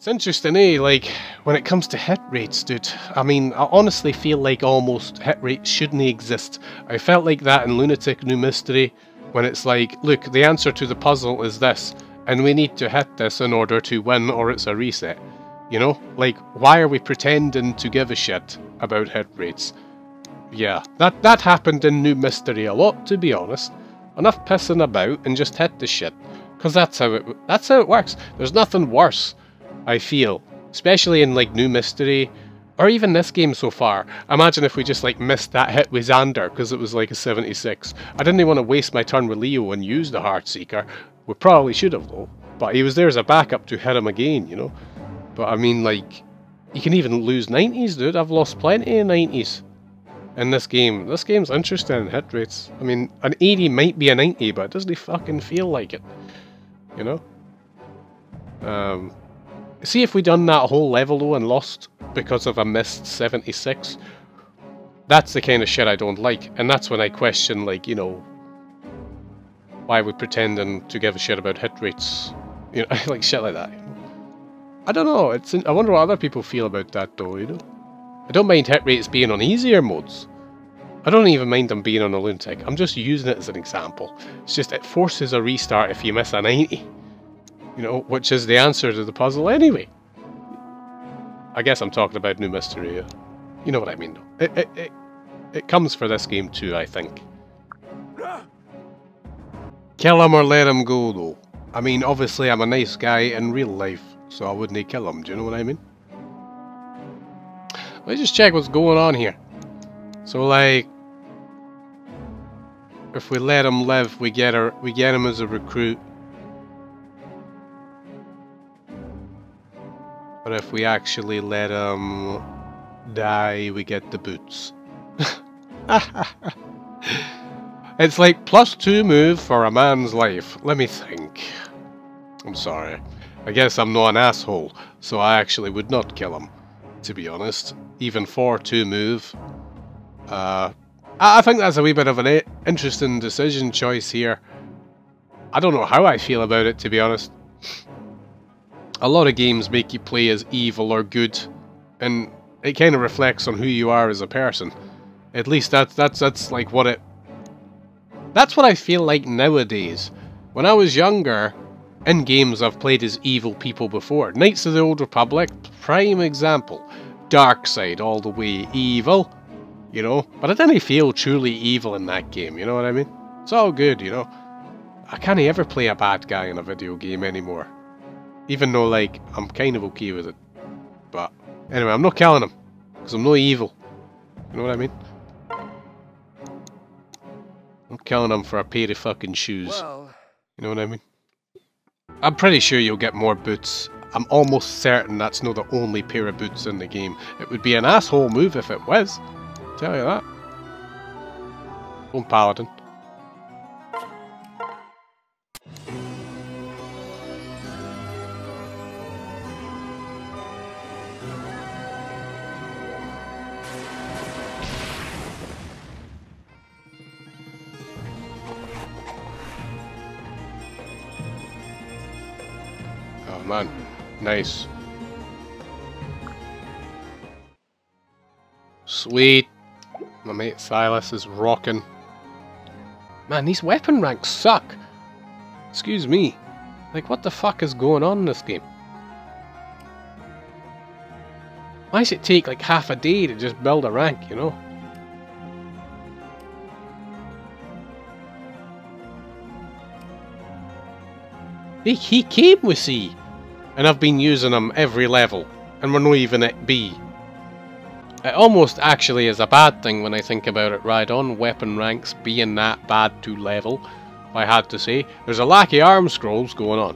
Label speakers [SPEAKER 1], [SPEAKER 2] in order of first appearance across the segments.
[SPEAKER 1] It's interesting, eh? Like, when it comes to hit rates, dude. I mean, I honestly feel like almost hit rates shouldn't exist. I felt like that in Lunatic New Mystery, when it's like, look, the answer to the puzzle is this, and we need to hit this in order to win, or it's a reset. You know? Like, why are we pretending to give a shit about hit rates? Yeah, that, that happened in New Mystery a lot, to be honest. Enough pissing about and just hit the shit. Because that's how it that's how it works. There's nothing worse I feel, especially in like New Mystery, or even this game so far. Imagine if we just like missed that hit with Xander because it was like a 76. I didn't even want to waste my turn with Leo and use the Heartseeker. We probably should have though, but he was there as a backup to hit him again, you know. But I mean, like, you can even lose 90s, dude. I've lost plenty of 90s in this game. This game's interesting in hit rates. I mean, an 80 might be a 90, but it doesn't fucking feel like it. You know? Um, See if we done that whole level though and lost because of a missed 76. That's the kind of shit I don't like. And that's when I question, like, you know, why we pretending to give a shit about hit rates. You know, like shit like that. I don't know. It's. I wonder what other people feel about that though, you know? I don't mind hit rates being on easier modes. I don't even mind them being on a lunatic. I'm just using it as an example. It's just it forces a restart if you miss a 90 you know, which is the answer to the puzzle anyway. I guess I'm talking about New Mystery. You know what I mean. It, it, it, it comes for this game too, I think. Kill him or let him go, though. I mean, obviously I'm a nice guy in real life, so I wouldn't kill him, do you know what I mean? Let's just check what's going on here. So, like, if we let him live, we get, our, we get him as a recruit. But if we actually let him die, we get the boots. it's like plus two move for a man's life. Let me think. I'm sorry. I guess I'm not an asshole, so I actually would not kill him, to be honest. Even for two move. Uh, I think that's a wee bit of an interesting decision choice here. I don't know how I feel about it, to be honest a lot of games make you play as evil or good, and it kind of reflects on who you are as a person. At least that's that's that's like what it. That's what I feel like nowadays. When I was younger, in games I've played as evil people before. Knights of the Old Republic, prime example. Dark side all the way evil, you know. But I didn't feel truly evil in that game. You know what I mean? It's all good, you know. I can't ever play a bad guy in a video game anymore. Even though, like, I'm kind of okay with it. But, anyway, I'm not killing him. Because I'm not evil. You know what I mean? I'm killing him for a pair of fucking shoes. Well. You know what I mean? I'm pretty sure you'll get more boots. I'm almost certain that's not the only pair of boots in the game. It would be an asshole move if it was. tell you that. Don't paladin. Man. Nice. Sweet. My mate Silas is rocking. Man, these weapon ranks suck. Excuse me. Like, what the fuck is going on in this game? Why does it take like half a day to just build a rank, you know? He, he came with C and I've been using them every level, and we're not even at B. It almost actually is a bad thing when I think about it right on, weapon ranks being that bad to level, I had to say. There's a lack of arm scrolls going on.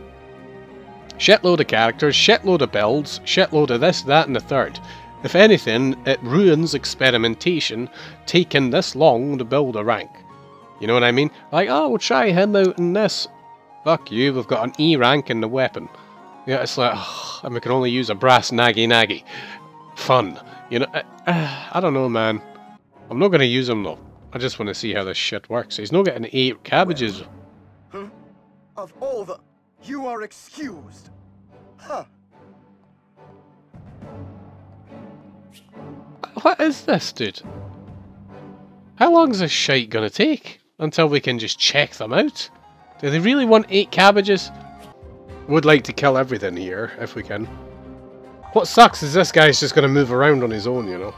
[SPEAKER 1] Shitload of characters, shitload of builds, shitload of this, that and the third. If anything, it ruins experimentation taking this long to build a rank. You know what I mean? Like, oh, we'll try him out in this. Fuck you, we've got an E rank in the weapon. Yeah, it's like, oh, I can only use a brass naggy naggy. Fun. You know, I, uh, I don't know, man. I'm not going to use them though. I just want to see how this shit works. He's not getting eight cabbages.
[SPEAKER 2] Huh? Of all the... You are excused. Huh.
[SPEAKER 1] What is this, dude? How long is this shite going to take? Until we can just check them out? Do they really want eight cabbages? Would like to kill everything here, if we can. What sucks is this guy's just gonna move around on his own, you know?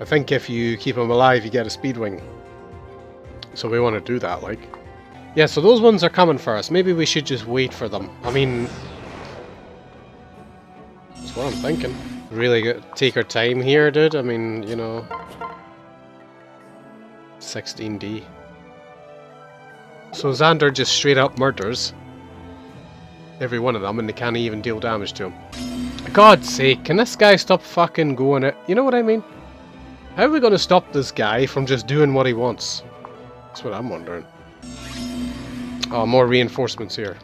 [SPEAKER 1] I think if you keep him alive, you get a speed wing. So we want to do that, like. Yeah, so those ones are coming for us. Maybe we should just wait for them. I mean... That's what I'm thinking. Really good. take our time here, dude. I mean, you know... 16D. So Xander just straight up murders every one of them and they can't even deal damage to him. God's sake, can this guy stop fucking going it? You know what I mean? How are we going to stop this guy from just doing what he wants? That's what I'm wondering. Oh, more reinforcements here.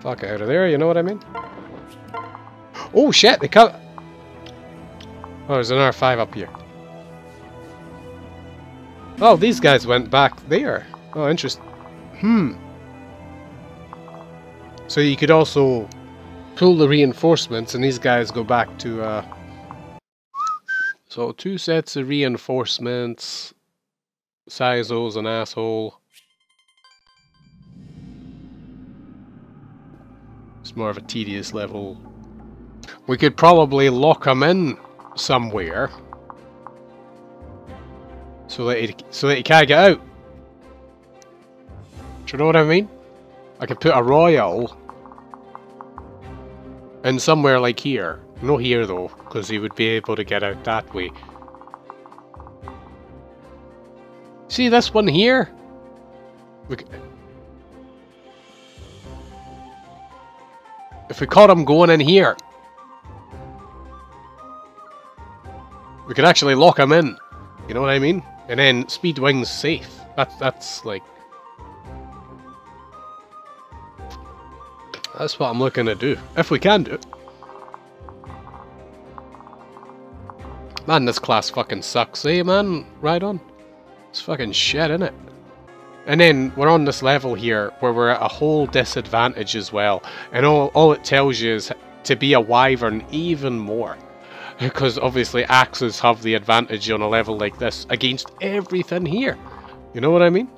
[SPEAKER 1] Fuck out of there, you know what I mean? Oh shit, they come... Oh, there's an R5 up here. Oh, these guys went back there. Oh, interesting. Hmm. So you could also pull the reinforcements and these guys go back to... Uh... So two sets of reinforcements. Saizo's an asshole. It's more of a tedious level. We could probably lock him in somewhere. So that he, so that he can't get out. Do you know what I mean? I could put a royal in somewhere like here. Not here though, because he would be able to get out that way. See this one here? If we caught him going in here, we could actually lock him in. You know what I mean? And then speed wings safe. That's that's like That's what I'm looking to do. If we can do it. Man, this class fucking sucks, eh, man? Right on. It's fucking shit, innit? And then we're on this level here where we're at a whole disadvantage as well. And all, all it tells you is to be a wyvern even more. Because obviously axes have the advantage on a level like this against everything here. You know what I mean?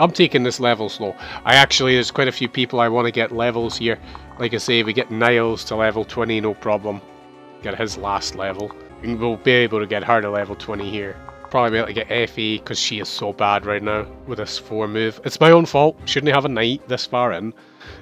[SPEAKER 1] I'm taking this level slow. I actually, there's quite a few people I want to get levels here. Like I say, we get Niles to level 20, no problem. Get his last level. We'll be able to get her to level 20 here. Probably be able to get Effie, because she is so bad right now with this 4 move. It's my own fault. Shouldn't have a knight this far in.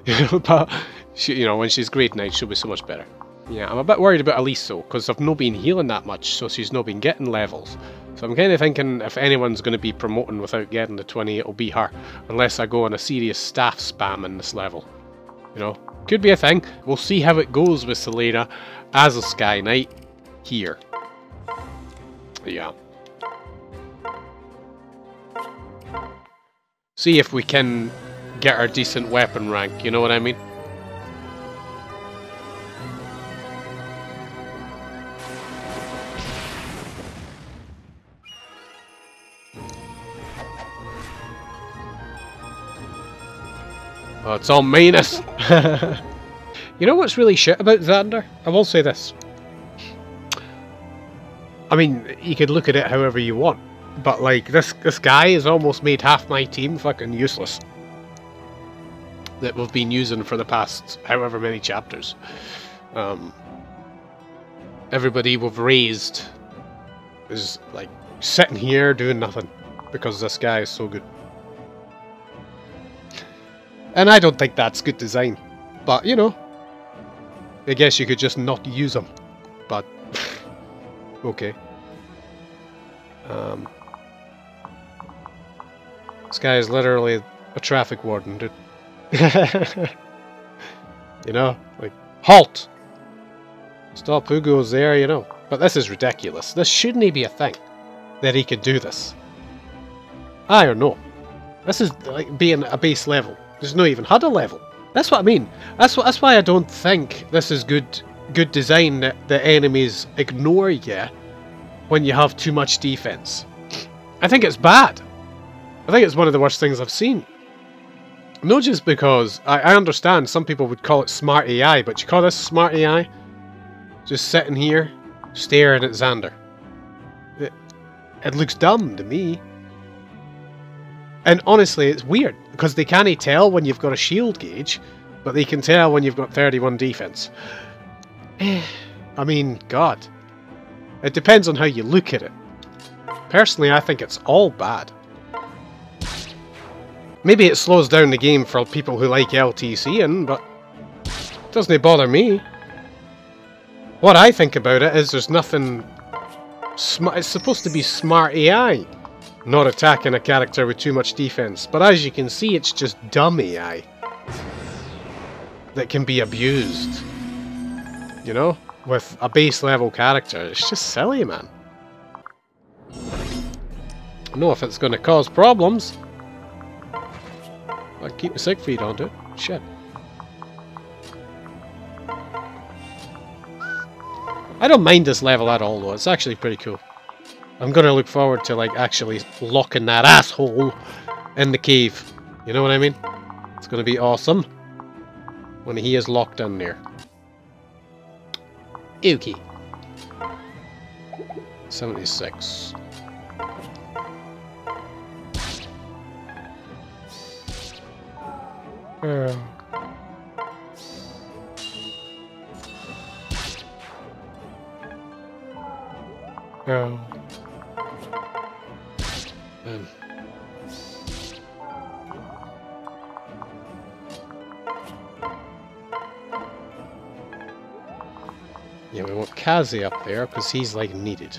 [SPEAKER 1] but, she, you know, when she's great knight, she'll be so much better. Yeah, I'm a bit worried about Elise though, because I've not been healing that much, so she's not been getting levels. So I'm kind of thinking if anyone's going to be promoting without getting the 20, it'll be her. Unless I go on a serious staff spam in this level. You know, could be a thing. We'll see how it goes with Selena as a Sky Knight here. Yeah. See if we can get our decent weapon rank, you know what I mean? Oh, it's all meanness. you know what's really shit about Xander? I will say this. I mean, you could look at it however you want, but like this this guy has almost made half my team fucking useless. That we've been using for the past however many chapters. Um, everybody we've raised is like sitting here doing nothing because this guy is so good. And I don't think that's good design. But, you know, I guess you could just not use them. But, okay. Um, this guy is literally a traffic warden, dude. you know, like, halt! Stop who goes there, you know. But this is ridiculous. This shouldn't be a thing. That he could do this. I don't know. This is like being a base level. There's no even HUD level. That's what I mean. That's what. That's why I don't think this is good. Good design that the enemies ignore you when you have too much defense. I think it's bad. I think it's one of the worst things I've seen. Not just because I, I understand some people would call it smart AI, but you call this smart AI? Just sitting here, staring at Xander. It, it looks dumb to me. And honestly, it's weird, because they can't tell when you've got a shield gauge, but they can tell when you've got 31 defense. I mean, God. It depends on how you look at it. Personally, I think it's all bad. Maybe it slows down the game for people who like LTCing, but it doesn't it bother me. What I think about it is there's nothing... Smart it's supposed to be smart AI, not attacking a character with too much defense. But as you can see, it's just dumb AI that can be abused. You know? With a base level character. It's just silly, man. I know if it's going to cause problems. I keep my sick feed onto it. Shit. I don't mind this level at all though, it's actually pretty cool. I'm gonna look forward to like actually locking that asshole in the cave. You know what I mean? It's gonna be awesome when he is locked in there. Okay. 76. Yeah. Yeah. Um. Yeah, we want Kaze up there because he's like needed.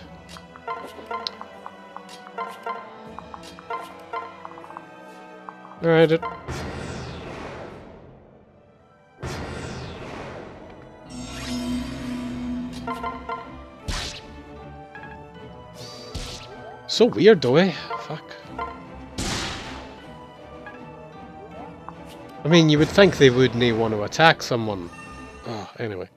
[SPEAKER 1] Alright. So weird though, eh? Mean, you would think they wouldn't want to attack someone. Oh, anyway.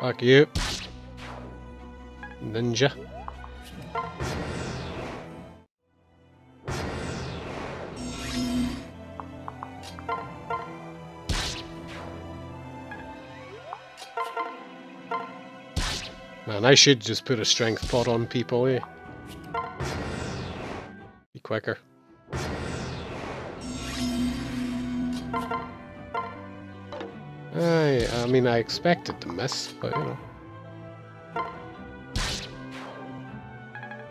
[SPEAKER 1] Fuck you. Man, I should just put a strength pot on people, eh? Be quicker. I, I mean, I expected to miss, but you know.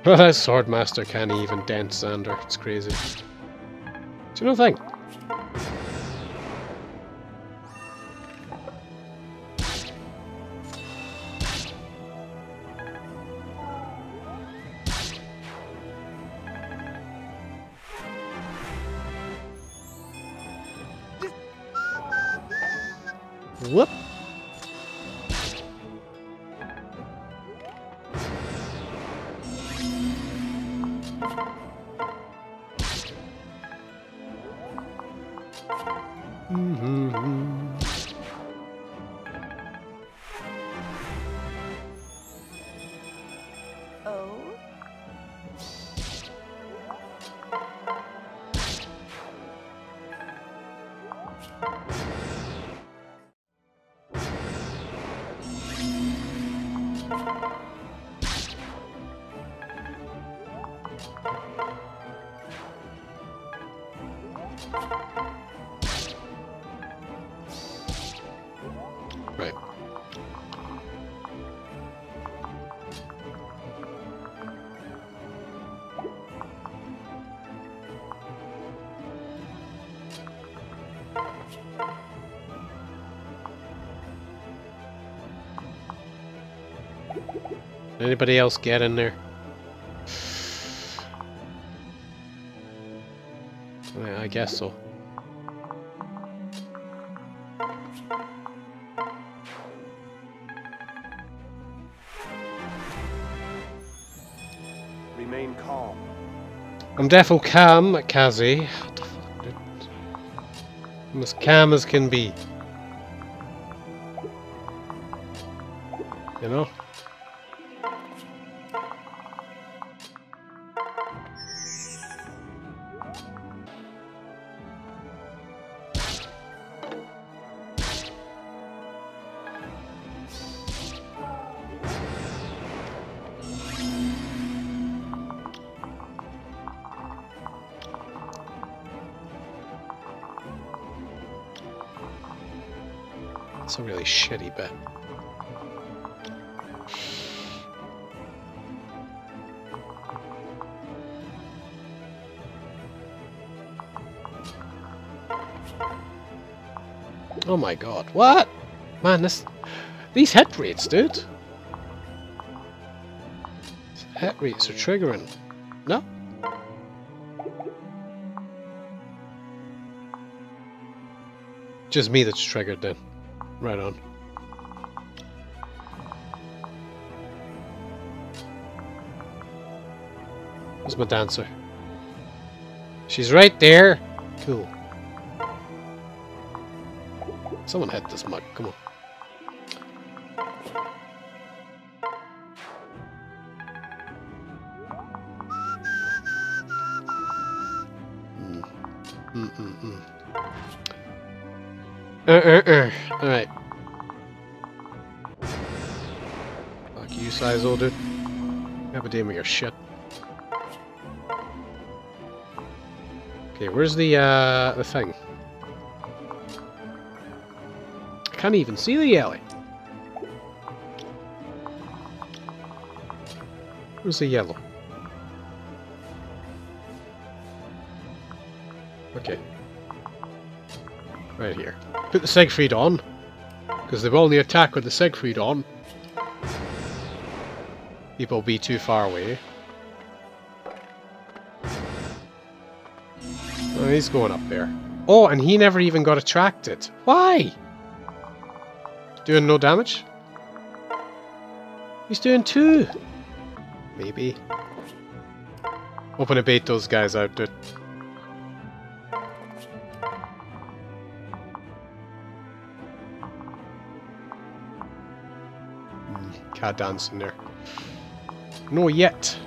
[SPEAKER 1] Well, that Swordmaster can't even dent Xander. It's crazy. Do you know thing? Anybody else get in there? I guess so.
[SPEAKER 2] remain calm.
[SPEAKER 1] I'm defo calm, Kaze. What the fuck, dude? I'm as calm as can be. You know? What? Man, this... These hit rates, dude! Hit rates are triggering. No? Just me that's triggered then. Right on. Where's my dancer? She's right there! Cool. Someone had this mug, come on. Mm. Mm -mm. Uh, uh, uh. Alright. Fuck you, size old dude. Have a damn with your shit. Okay, where's the, uh, the thing? Can't even see the alley. Where's the yellow? Okay. Right here. Put the Siegfried on. Because they will only attack with the Siegfried on. People will be too far away. Oh, he's going up there. Oh, and he never even got attracted. Why? Doing no damage? He's doing two. Maybe. Open to bait those guys out, dude. Hmm, Cat dancing there. No yet.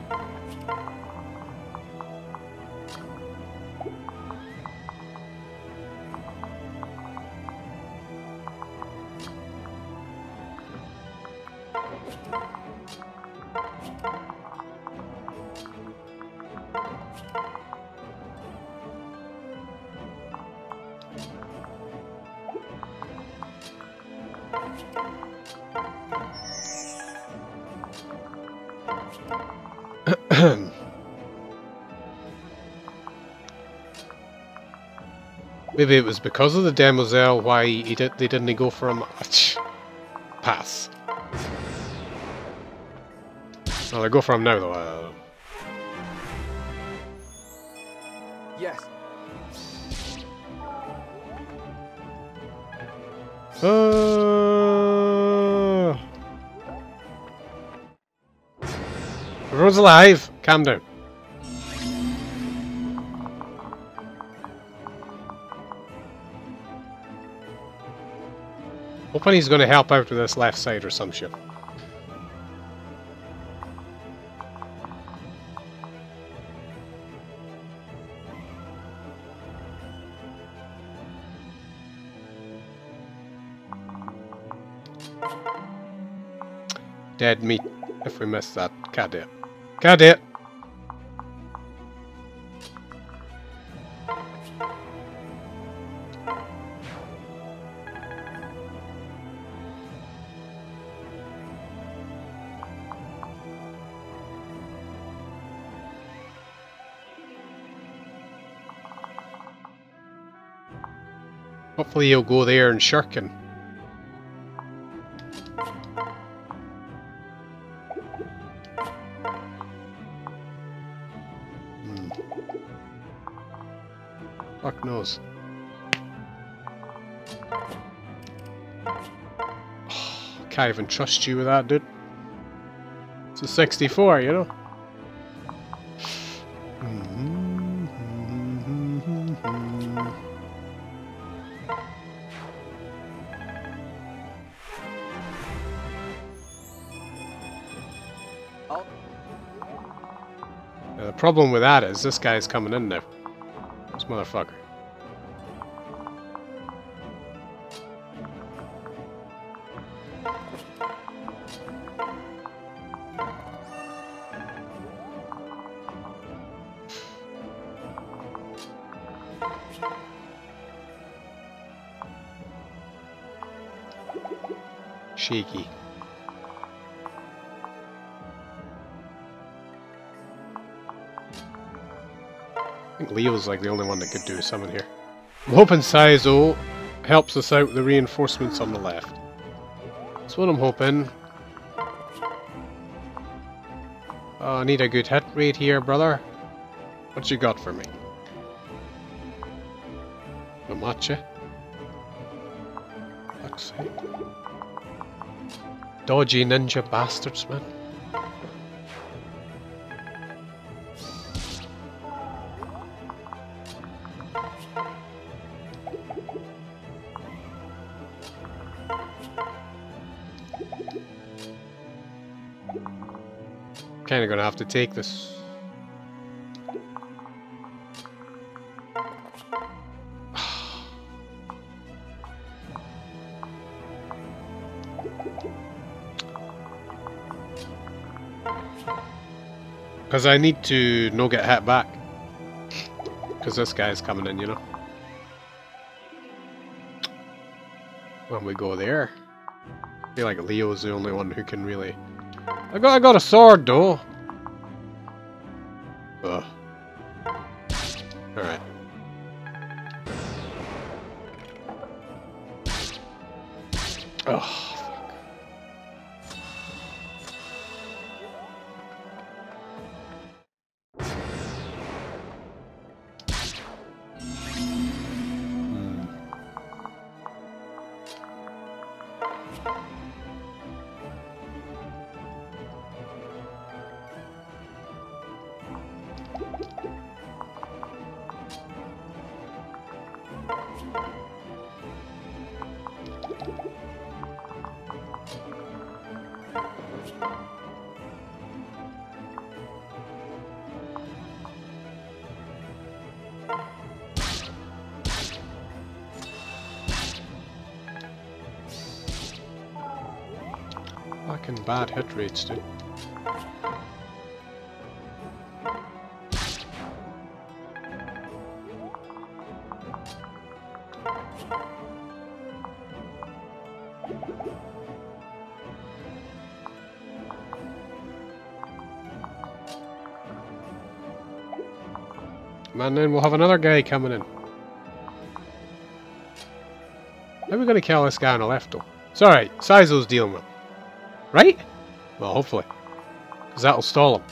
[SPEAKER 1] Maybe it was because of the demoiselle why he did they didn't go for a match. Pass. Well, they go for him now though.
[SPEAKER 2] Yes.
[SPEAKER 1] Uh... Everyone's alive. Calm down. Hoping he's going to help out with this left side or some shit. Dead meat if we miss that. Can't it. Hopefully he'll go there and shirking. Hmm. Fuck knows. Can't even trust you with that, dude. It's a 64, you know? Problem with that is this guy's coming in there. This motherfucker. Shaky. Think Leo's like the only one that could do something here. I'm hoping Saizo helps us out with the reinforcements on the left. That's what I'm hoping. Oh, I need a good hit rate here, brother. What you got for me? Not much, eh? Fuck's sake. Dodgy ninja bastards, man. Have to take this. Because I need to no get hit back. Because this guy's coming in, you know. When we go there. I feel like Leo's the only one who can really... I got, I got a sword, though. Ugh. Alright. Oh, rates, dude. Man, then we'll have another guy coming in. How are we going to kill this guy on the left, though? It's alright, Saizo's dealing with. Right? Well, hopefully. Because that'll stall him.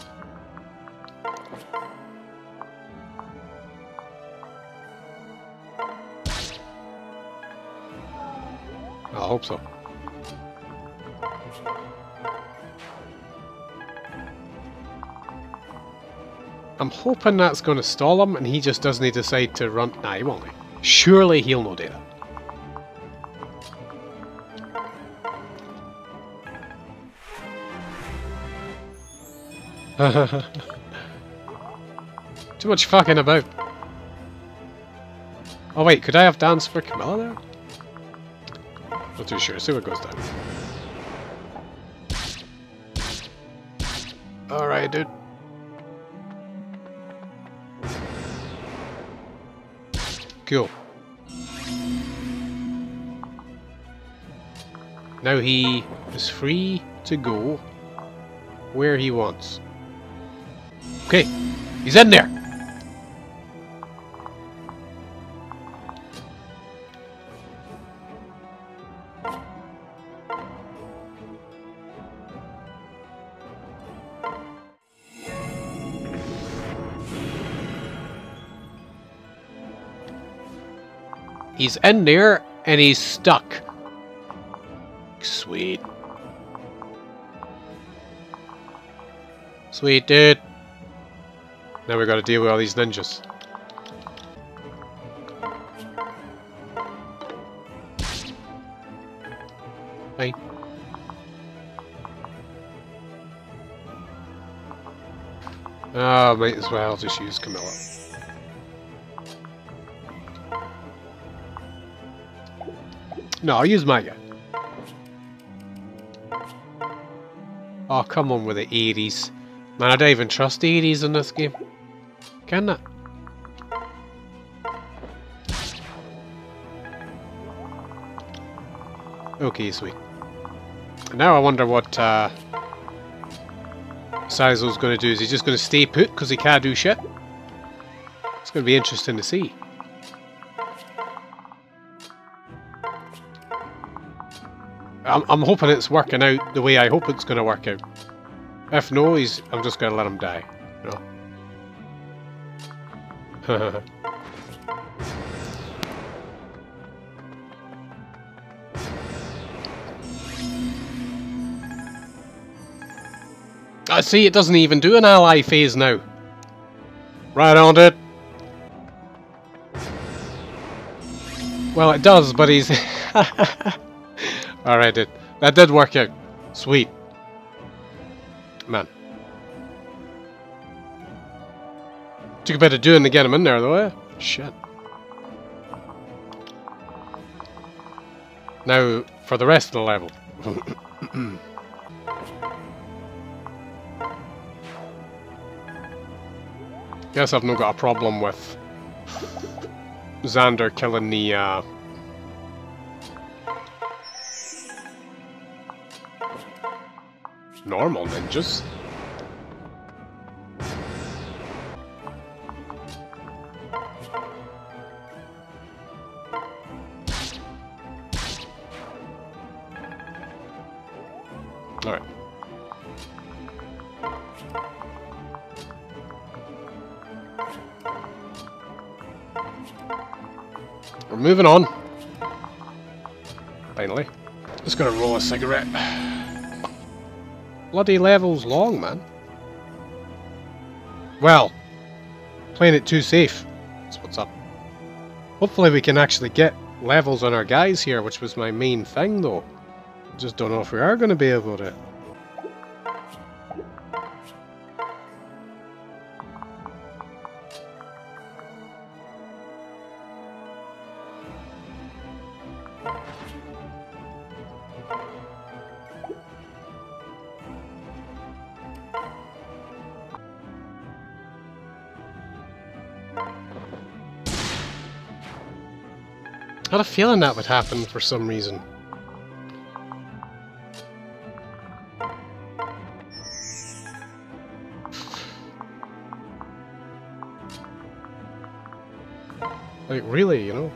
[SPEAKER 1] I hope so. I'm hoping that's going to stall him and he just doesn't decide to run. Nah, he won't. Surely he'll no do that. Too much fucking about. Oh wait, could I have dance for Camilla there? Not too sure. See what goes down. Alright, dude. Cool. Now he is free to go where he wants. Okay, he's in there. He's in there and he's stuck. Sweet. Sweet, dude. Now we gotta deal with all these ninjas. Hey. Ah, might as well just use Camilla. No, I'll use Maya. Oh, come on with the Ares. Man, I don't even trust Ares in this game. Can I? Okay, sweet. Now I wonder what uh, Saizo's going to do. Is he just going to stay put because he can't do shit? It's going to be interesting to see. I'm, I'm hoping it's working out the way I hope it's going to work out. If no, he's, I'm just going to let him die. No. I see it doesn't even do an ally phase now. Right on it. Well, it does, but he's... Alright, it, that did work out. Sweet. Man. Took a bit of doing to get him in there, though, eh? Shit. Now, for the rest of the level. Guess I've not got a problem with Xander killing the uh, normal ninjas. Moving on. Finally. Just gonna roll a cigarette. Bloody levels long, man. Well, playing it too safe. That's what's up. Hopefully we can actually get levels on our guys here, which was my main thing though. Just don't know if we are going to be able to. A feeling that would happen for some reason. Like, really, you know?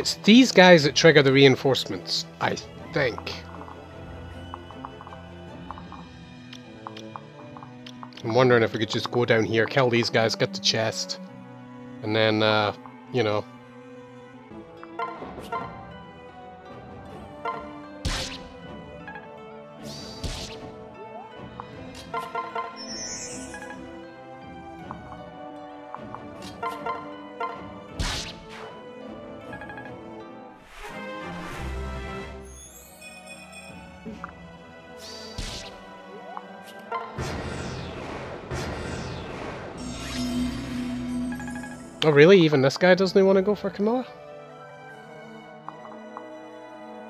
[SPEAKER 1] It's these guys that trigger the reinforcements, I think. I'm wondering if we could just go down here, kill these guys, get the chest, and then, uh, you know. Oh really? Even this guy doesn't want to go for Camilla?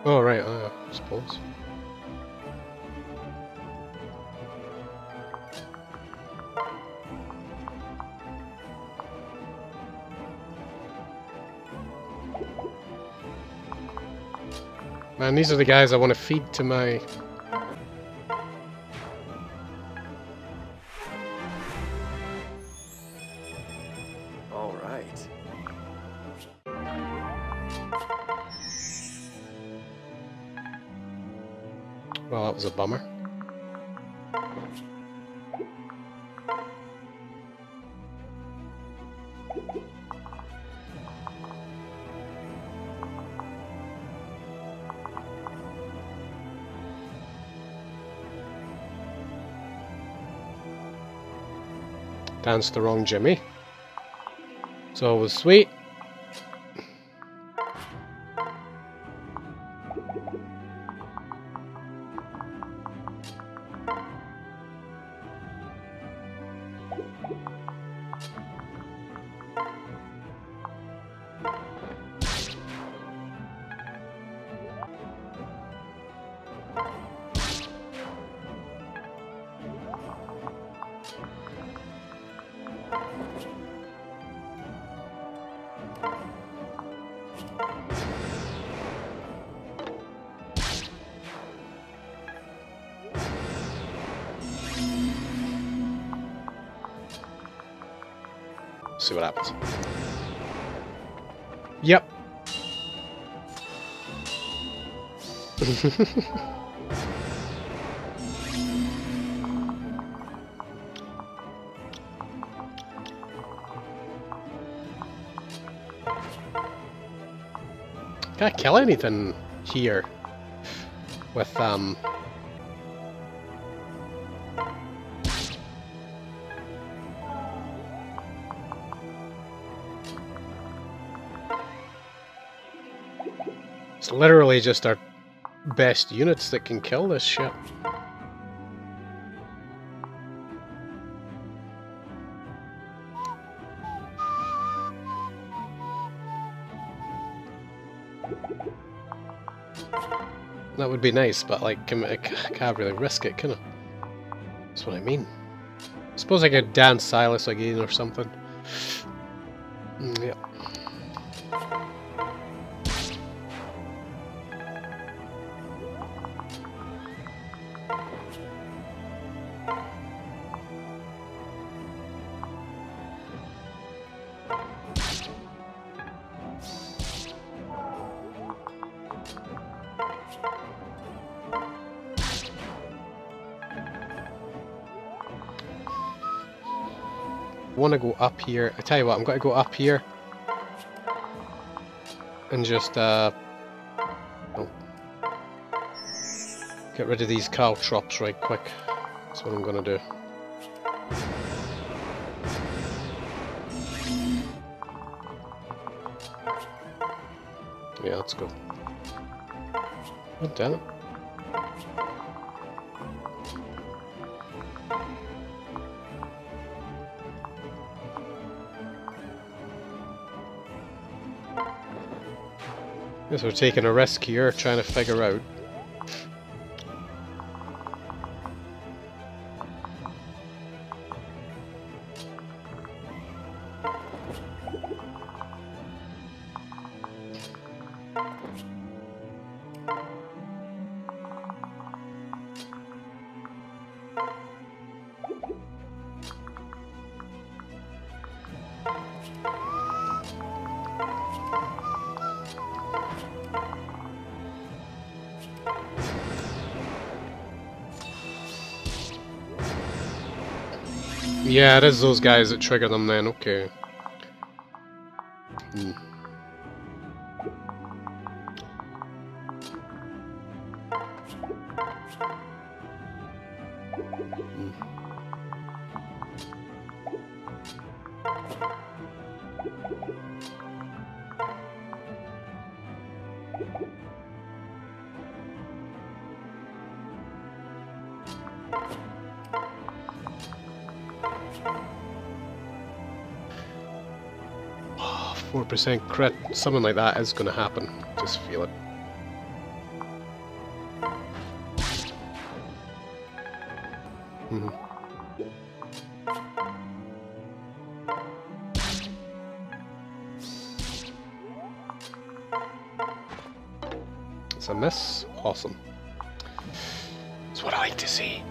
[SPEAKER 1] Oh right, uh, I suppose. Man, these are the guys I want to feed to my a bummer. Danced the wrong Jimmy. It's always sweet. See what happens. Yep. Can't kill anything here with um Literally just our best units that can kill this shit. That would be nice, but like, can, I can't really risk it, can I? That's what I mean. I suppose I could dance Silas again or something. Mm, yeah. Up here. I tell you what, I'm going to go up here and just uh, oh, get rid of these cow caltrops right quick. That's what I'm going to do. Yeah, let's go. Damn it. Guess we're taking a risk here, trying to figure out. Yeah, it is those guys that trigger them then, okay. 50% crit, something like that is going to happen. Just feel it. Mm -hmm. It's a miss. Awesome. That's what I like to see.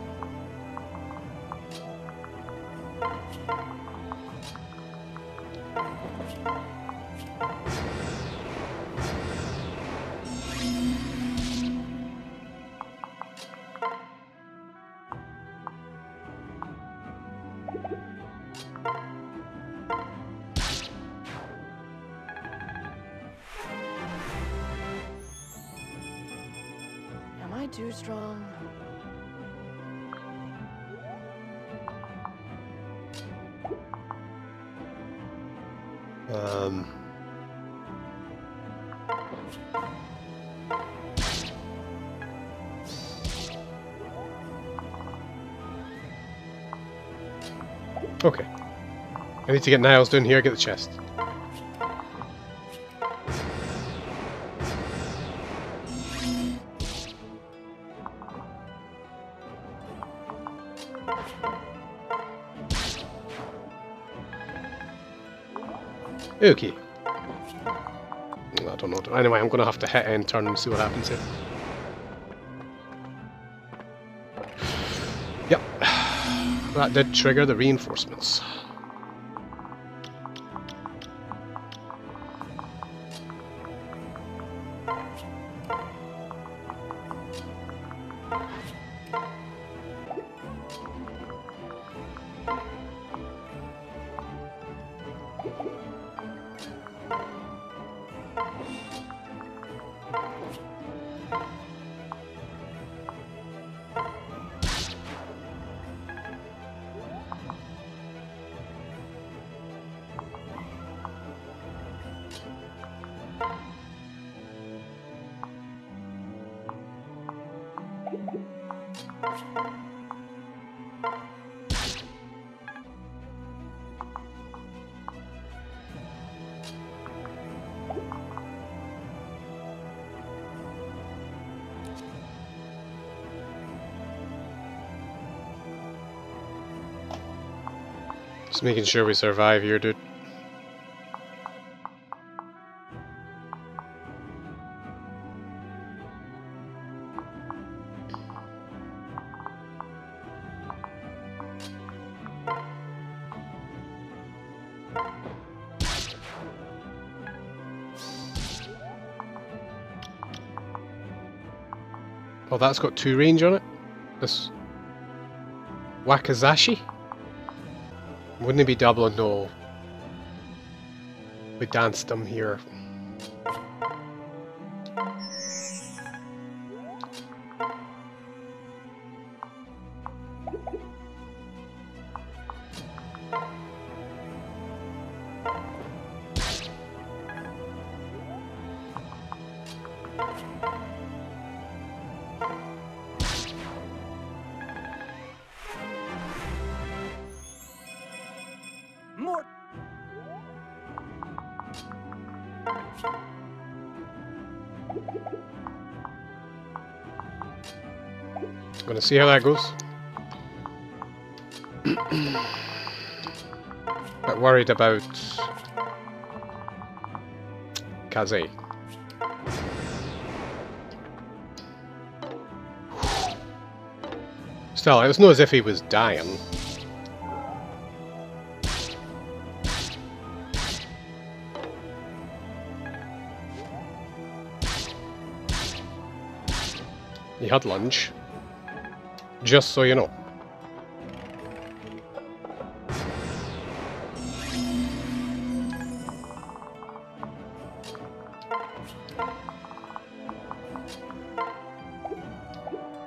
[SPEAKER 3] Am I too strong?
[SPEAKER 1] Um, okay. I need to get Niles down here, get the chest. Okay. I don't know. Anyway, I'm going to have to hit end turn and see what happens here. That did trigger the reinforcements. Just making sure we survive here, dude. Oh, that's got two range on it. This Wakizashi? Wouldn't it be double? No. We danced them here. See how that goes. but worried about Kaze. Still, it's not as if he was dying. He had lunch. Just so you know.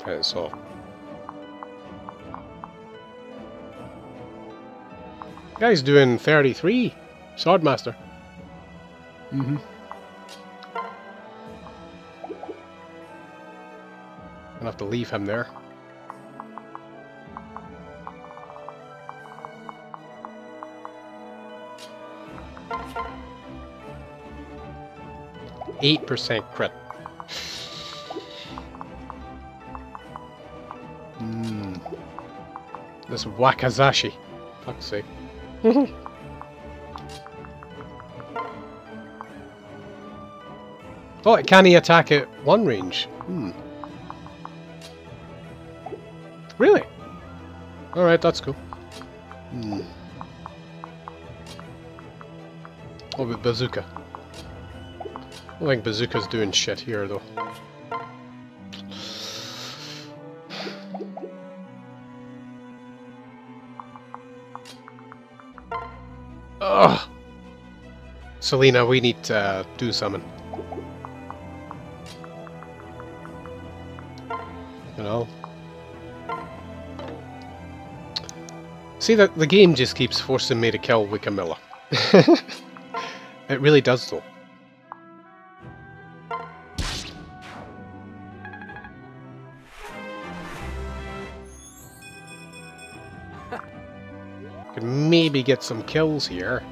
[SPEAKER 1] Okay, so. Guy's doing 33. Swordmaster. Mm-hmm. Gonna have to leave him there. Eight percent crit. Hmm. This Wakizashi. Fuck's sake. oh, it can he attack at one range? Hmm. Really? Alright, that's cool. Hmm. What about Bazooka? I think Bazooka's doing shit here, though. Ugh! Selena, we need to uh, do something. You know? See that the game just keeps forcing me to kill with Camilla. It really does, though. Maybe get some kills here.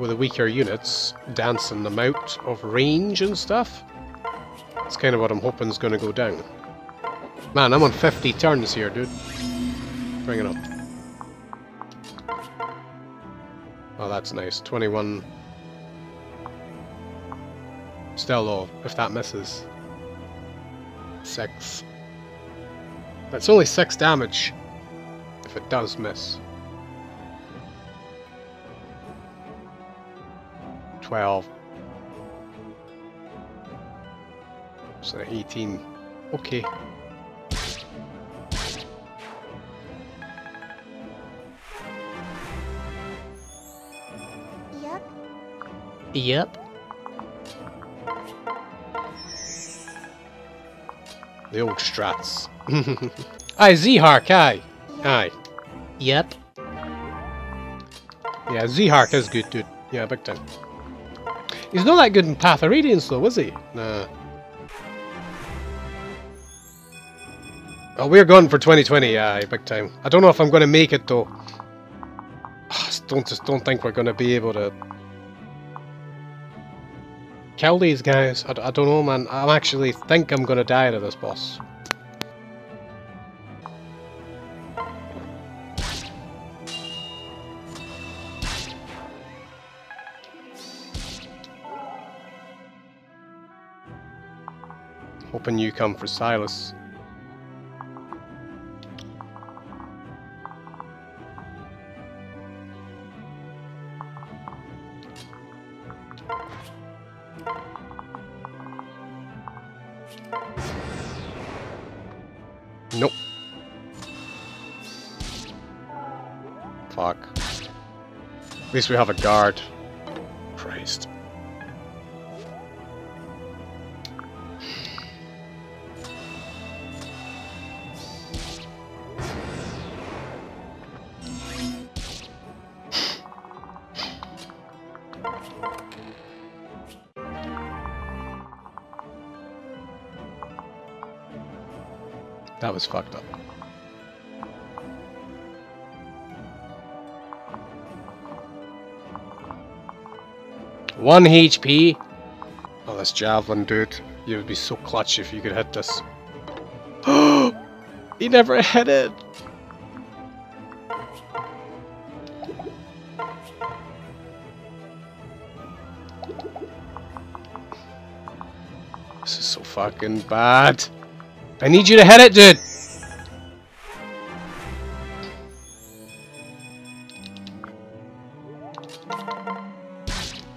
[SPEAKER 1] With the weaker units, dancing them out of range and stuff. That's kind of what I'm hoping is going to go down. Man, I'm on 50 turns here, dude. Bring it up. Oh, that's nice. 21. Still low, if that misses. 6. That's only 6 damage. If it does miss. 12. So 18. Okay.
[SPEAKER 4] Yep.
[SPEAKER 1] Yep. The old strats. aye, Zihark, aye. Aye. Yep. Yeah, Zihark is good, dude. Yeah, big time. He's not that good in Path of Radiance, though, is he? Nah. Oh, we're going for 2020, aye, big time. I don't know if I'm going to make it, though. Ah, I just don't, just don't think we're going to be able to kill these guys. I don't know, man. I am actually think I'm going to die to this boss. Hoping you come for Silas. Nope. Fuck. At least we have a guard. One HP. Oh, this javelin, dude. You would be so clutch if you could hit this. he never hit it. This is so fucking bad. I need you to hit it, dude.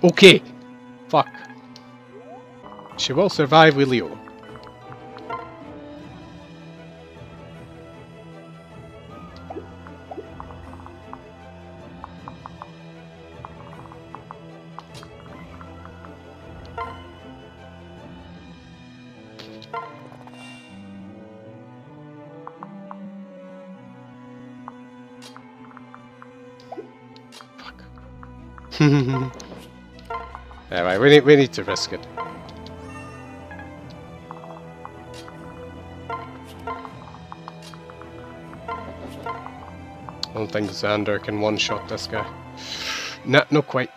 [SPEAKER 1] Okay. Fuck. She will survive with Leo. Need we need to risk it. I don't think Xander can one-shot this guy. Nah, not quite.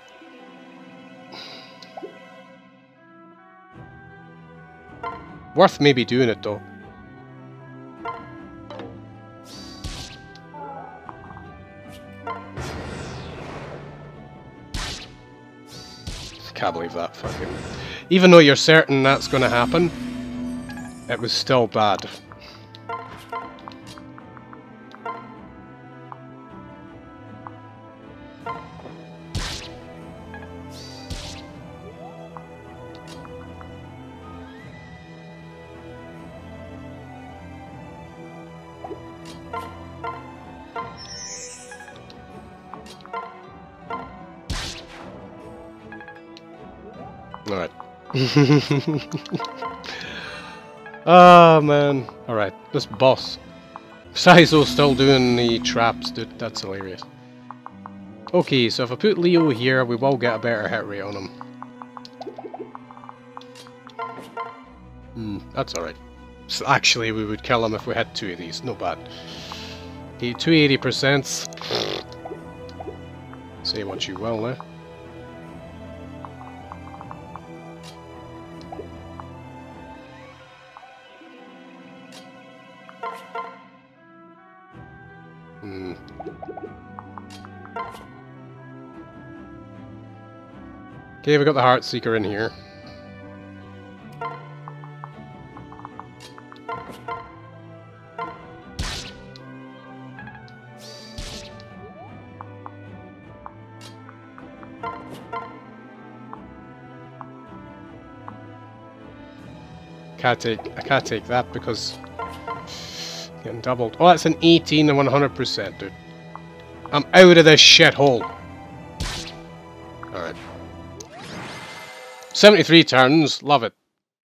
[SPEAKER 1] Worth maybe doing it though. That fucking... Even though you're certain that's gonna happen, it was still bad. Alright. Oh man. Alright, this boss. Saizo's still doing the traps, dude. That's hilarious. Okay, so if I put Leo here, we will get a better hit rate on him. Hmm, that's alright. So actually, we would kill him if we had two of these. No bad. Okay, 280%. Say what you will now. Okay, we got the Heart Seeker in here. Can't take I can't take that because getting doubled. Oh, that's an 18 and 100%, dude. I'm out of this shithole. 73 turns, love it.